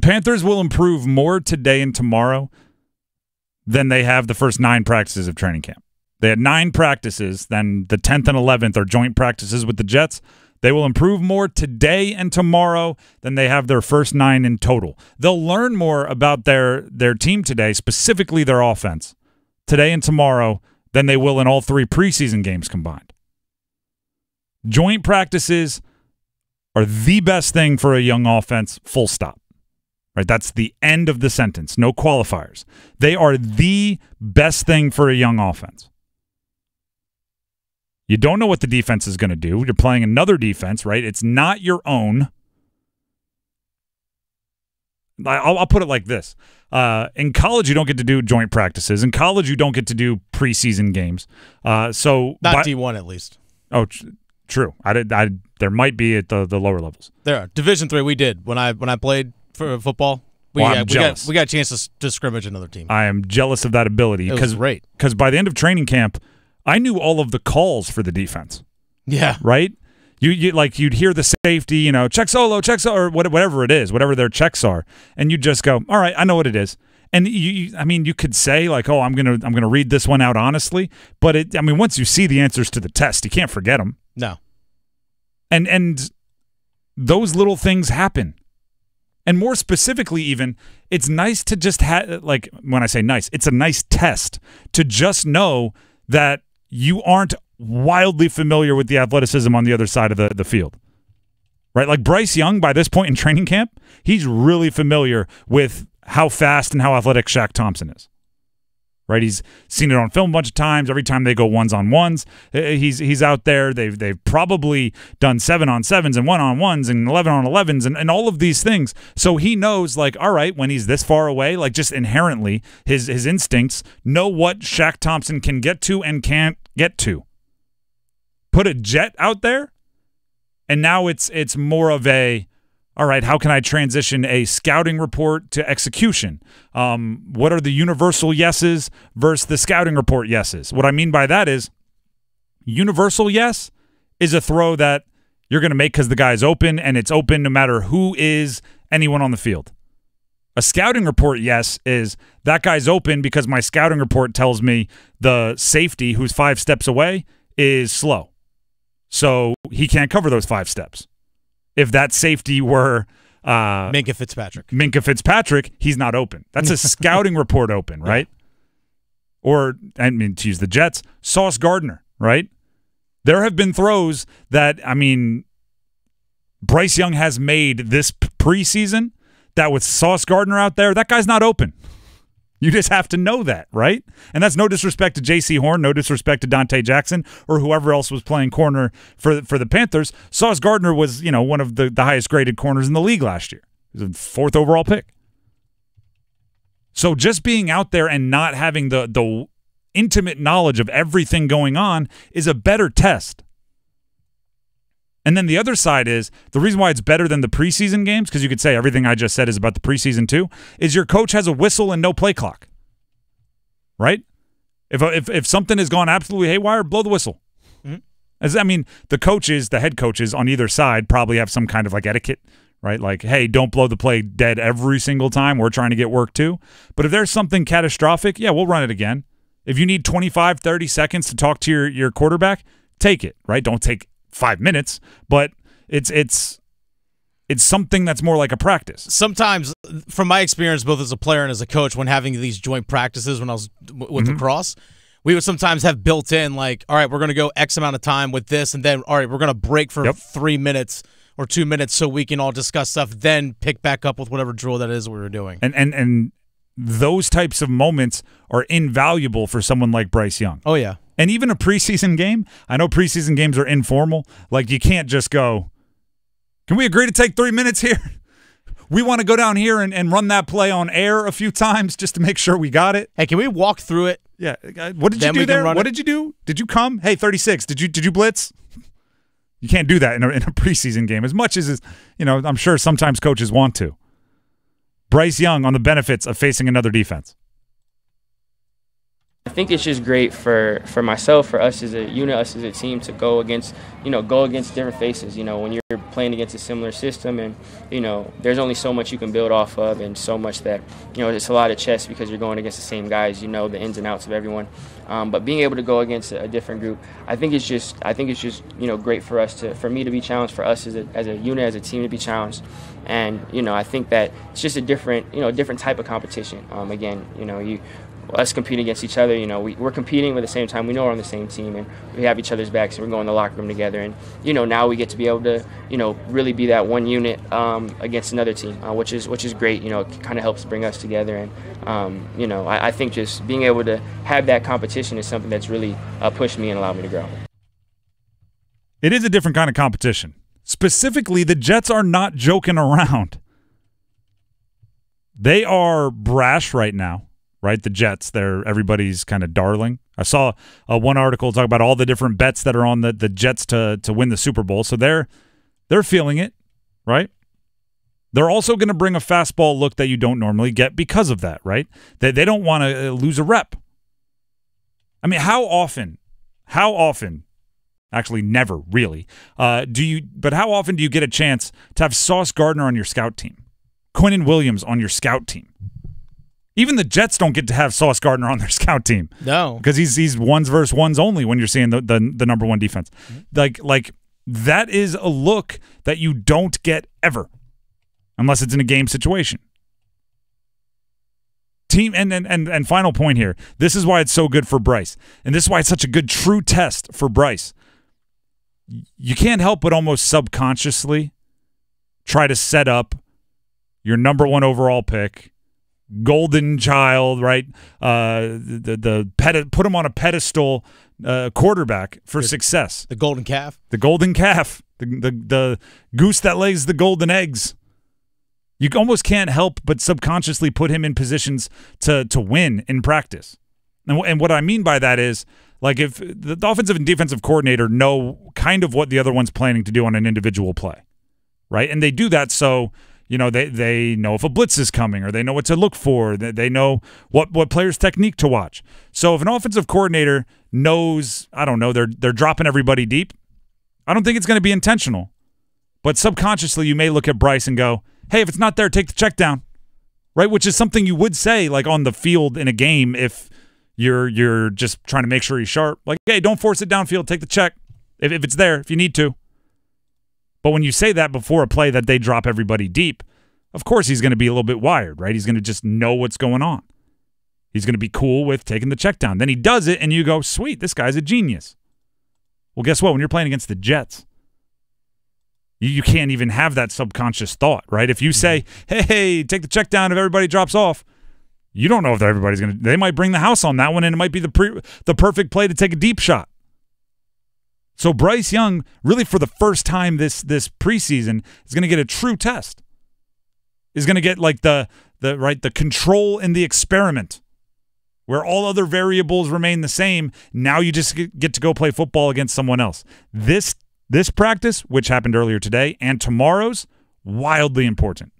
The Panthers will improve more today and tomorrow than they have the first nine practices of training camp. They had nine practices, then the 10th and 11th are joint practices with the Jets. They will improve more today and tomorrow than they have their first nine in total. They'll learn more about their their team today, specifically their offense, today and tomorrow than they will in all three preseason games combined. Joint practices are the best thing for a young offense, full stop. Right? That's the end of the sentence. No qualifiers. They are the best thing for a young offense. You don't know what the defense is going to do. You're playing another defense, right? It's not your own. I'll, I'll put it like this: uh, in college, you don't get to do joint practices. In college, you don't get to do preseason games. Uh, so not D one at least. Oh, tr- true. I did. I there might be at the, the lower levels. There, are. Division three, we did when I when I played for football. We, Well, I'm got, we got we got a chance to, to scrimmage another team. I am jealous of that ability because great. because by the end of training camp, I knew all of the calls for the defense. Yeah, right? You, you like you'd hear the safety, you know, check solo, check solo, or what- whatever it is, whatever their checks are, and you just go, all right, I know what it is. And you, you, I mean, you could say like, oh, I'm gonna, I'm gonna read this one out honestly, but it, I mean, once you see the answers to the test, you can't forget them. no, And and those little things happen. And more specifically, even, it's nice to just have, like, when I say nice, it's a nice test to just know that you aren't wildly familiar with the athleticism on the other side of the, the field. Right? Like Bryce Young, by this point in training camp, he's really familiar with how fast and how athletic Shaq Thompson is. Right? He's seen it on film a bunch of times. Every time they go ones on ones, he's he's out there. They've they've probably done seven on sevens and one on ones and eleven on elevens and, and all of these things. So he knows, like, all right, when he's this far away, like just inherently, his his instincts know what Shaq Thompson can get to and can't get to. Put a jet out there, and now it's it's more of a all right, how can I transition a scouting report to execution? Um, what are the universal yeses versus the scouting report yeses? What I mean by that is universal yes is a throw that you're going to make because the guy's open and it's open no matter who is anyone on the field. A scouting report yes is that guy's open because my scouting report tells me the safety who's five steps away is slow. So he can't cover those five steps. If that safety were uh, Minkah Fitzpatrick. Minkah Fitzpatrick, he's not open. That's a scouting report open, right? Or, I mean, to use the Jets, Sauce Gardner, right? There have been throws that, I mean, Bryce Young has made this preseason that with Sauce Gardner out there, that guy's not open. You just have to know that, right? And that's no disrespect to Jaycee Horn, no disrespect to Donte Jackson or whoever else was playing corner for for the Panthers. Sauce Gardner was, you know, one of the, the highest graded corners in the league last year. He was a fourth overall pick. So just being out there and not having the the intimate knowledge of everything going on is a better test. And then the other side is the reason why it's better than the preseason games, because you could say everything I just said is about the preseason too, is your coach has a whistle and no play clock. Right? If if if something has gone absolutely haywire, blow the whistle. Mm-hmm. As I mean, the coaches, the head coaches on either side probably have some kind of like etiquette, right? Like, hey, don't blow the play dead every single time. We're trying to get work too. But if there's something catastrophic, yeah, we'll run it again. If you need 25, 30 seconds to talk to your your quarterback, take it, right? Don't take 5 minutes, but it's it's it's something that's more like a practice. Sometimes, from my experience, both as a player and as a coach, when having these joint practices when I was with Mm-hmm. lacrosse, we would sometimes have built in like, all right, we're going to go X amount of time with this, and then all right, we're going to break for Yep. three minutes or two minutes so we can all discuss stuff, then pick back up with whatever drill that is we were doing. And and and those types of moments are invaluable for someone like Bryce Young. Oh yeah, And even a preseason game, I know preseason games are informal. Like you can't just go, can we agree to take three minutes here? We want to go down here and, and run that play on air a few times just to make sure we got it. hey, can we walk through it? Yeah. uh, What did Then you do there? What it. did you do? Did you come? Hey, 36. Did you did you blitz? You can't do that in a, in a preseason game as much as, is- you know, I'm sure sometimes coaches want to. Bryce Young on the benefits of facing another defense. I think it's just great for, for myself, for us as a unit, us as a team to go against, you know, go against different faces. You know, when you're playing against a similar system and, you know, there's only so much you can build off of and so much that, you know, it's a lot of chess because you're going against the same guys. You know the ins and outs of everyone. Um, but being able to go against a, a, different group, I think it's just, I think it's just, you know, great for us to, for me to be challenged, for us as a, as a unit, as a team to be challenged. And, you know, I think that it's just a different, you know, different type of competition. Um, again, you know, you us competing against each other. You know, we, we're competing, but at the same time, we know we're on the same team and we have each other's backs and we're going to the locker room together. And, you know, now we get to be able to, you know, really be that one unit um, against another team, uh, which is which is great. You know, it kind of helps bring us together. And, um, you know, I, I, think just being able to have that competition is something that's really uh, pushed me and allowed me to grow. It is a different kind of competition. Specifically, the Jets are not joking around. They are brash right now right? The Jets, they're everybody's kind of darling. I saw uh, one article talk about all the different bets that are on the, the Jets to to win the Super Bowl. So they're they're feeling it, right? They're also going to bring a fastball look that you don't normally get because of that, right? They they don't want to uh, lose a rep. I mean, how often? How often? Actually, never really. Uh, do you? But how often do you get a chance to have Sauce Gardner on your scout team, Quinnen Williams on your scout team? Even the Jets don't get to have Sauce Gardner on their scout team. No, because he's he's ones versus ones only when you're seeing the the, the number one defense. Mm-hmm. Like like that is a look that you don't get ever, unless it's in a game situation. Team and and and, and final point here. This is why it's so good for Bryce, and this is why it's such a good true test for Bryce. You can't help but almost subconsciously try to set up your number one overall pick golden child, right? Uh, the the ped- put him on a pedestal uh, quarterback for the, success. The golden calf. The golden calf. The, the the goose that lays the golden eggs. You almost can't help but subconsciously put him in positions to to win in practice. And, and what I mean by that is like if the offensive and defensive coordinator know kind of what the other one's planning to do on an individual play, right? And they do that so you know they they know if a blitz is coming or they know what to look for. They know what what players technique to watch. So if an offensive coordinator knows i don't know they're they're dropping everybody deep i don't think it's going to be intentional. But subconsciously you may look at bryce and go hey if it's not there take the check down. Right? Which is something you would say like on the field in a game if you're you're just trying to make sure he's sharp. Like hey don't force it downfield. Take the check. If, if it's there if you need to but when you say that before a play that they drop everybody deep, of course he's going to be a little bit wired, right? He's going to just know what's going on. He's going to be cool with taking the check down. Then he does it, and you go, sweet, this guy's a genius. Well, guess what? When you're playing against the Jets, you, you can't even have that subconscious thought, right? If you say, mm-hmm. hey, hey, take the check down if everybody drops off, you don't know if everybody's going to. They might bring the house on that one, and it might be the pre, the perfect play to take a deep shot. So Bryce Young, really for the first time this this preseason, is going to get a true test. Is going to get like the the right the control in the experiment, where all other variables remain the same. Now you just get to go play football against someone else. This this practice, which happened earlier today, and tomorrow's, wildly important.